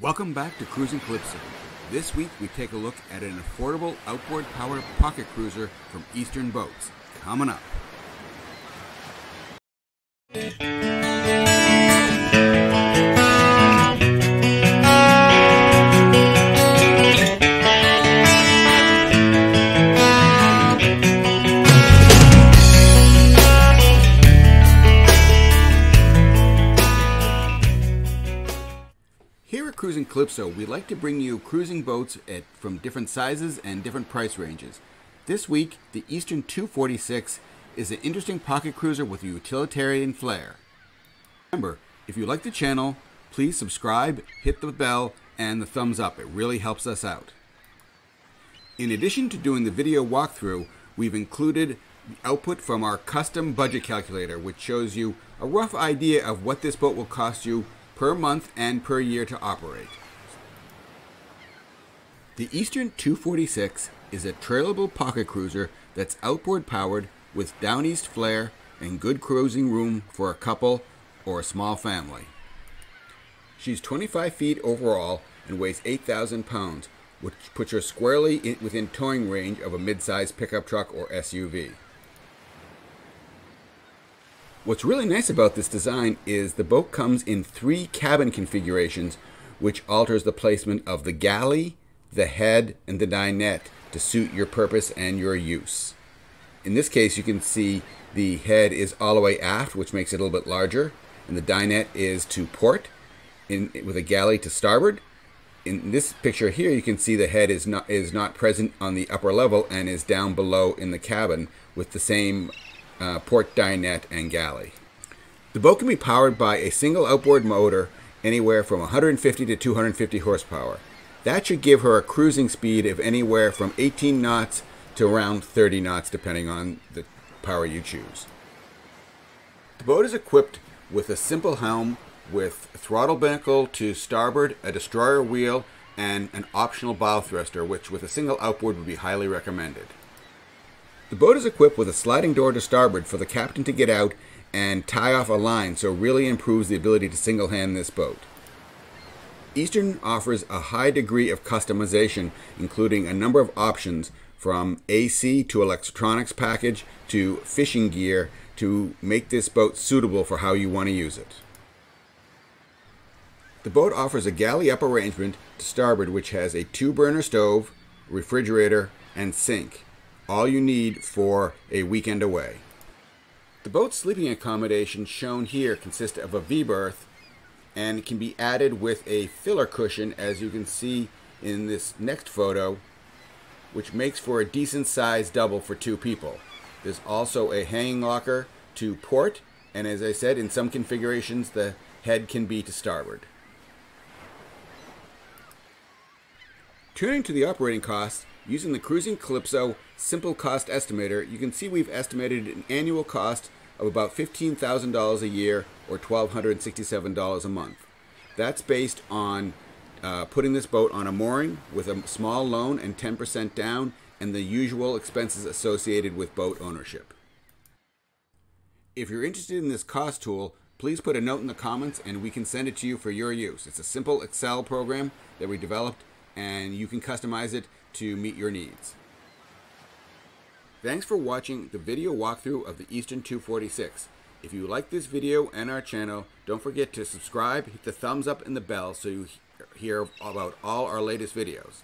Welcome back to Cruising Calypso. This week we take a look at an affordable outboard powered pocket cruiser from Eastern Boats. Coming up. Calypso, we like to bring you cruising boats at, from different sizes and different price ranges. This week, the Eastern 246 is an interesting pocket cruiser with a utilitarian flair. Remember, if you like the channel, please subscribe, hit the bell, and the thumbs up. It really helps us out. In addition to doing the video walkthrough, we've included the output from our custom budget calculator, which shows you a rough idea of what this boat will cost you per month and per year to operate. The Eastern 246 is a trailable pocket cruiser that's outboard powered with down east flare and good cruising room for a couple or a small family. She's 25 feet overall and weighs 8,000 pounds, which puts her squarely in, within towing range of a mid-sized pickup truck or SUV. What's really nice about this design is the boat comes in three cabin configurations, which alters the placement of the galley, the head, and the dinette to suit your purpose and your use. In this case, you can see the head is all the way aft, which makes it a little bit larger, and the dinette is to port, in, with a galley to starboard. In this picture here, you can see the head is not is not present on the upper level and is down below in the cabin with the same uh, port dinette and galley. The boat can be powered by a single outboard motor anywhere from 150 to 250 horsepower. That should give her a cruising speed of anywhere from 18 knots to around 30 knots depending on the power you choose. The boat is equipped with a simple helm with throttle binnacle to starboard, a destroyer wheel, and an optional bow thruster, which with a single outboard would be highly recommended. The boat is equipped with a sliding door to starboard for the captain to get out and tie off a line, so really improves the ability to single hand this boat. Eastern offers a high degree of customization, including a number of options from AC to electronics package to fishing gear to make this boat suitable for how you want to use it. The boat offers a galley up arrangement to starboard, which has a two burner stove, refrigerator, and sink all you need for a weekend away. The boat's sleeping accommodation shown here consists of a V-berth and can be added with a filler cushion as you can see in this next photo which makes for a decent sized double for two people. There's also a hanging locker to port and as I said in some configurations the head can be to starboard. Turning to the operating costs, Using the Cruising Calypso Simple Cost Estimator, you can see we've estimated an annual cost of about $15,000 a year or $1,267 a month. That's based on uh, putting this boat on a mooring with a small loan and 10% down and the usual expenses associated with boat ownership. If you're interested in this cost tool, please put a note in the comments and we can send it to you for your use. It's a simple Excel program that we developed and you can customize it to meet your needs. Thanks for watching the video walkthrough of the Eastern 246. If you like this video and our channel, don't forget to subscribe, hit the thumbs up and the bell so you hear about all our latest videos.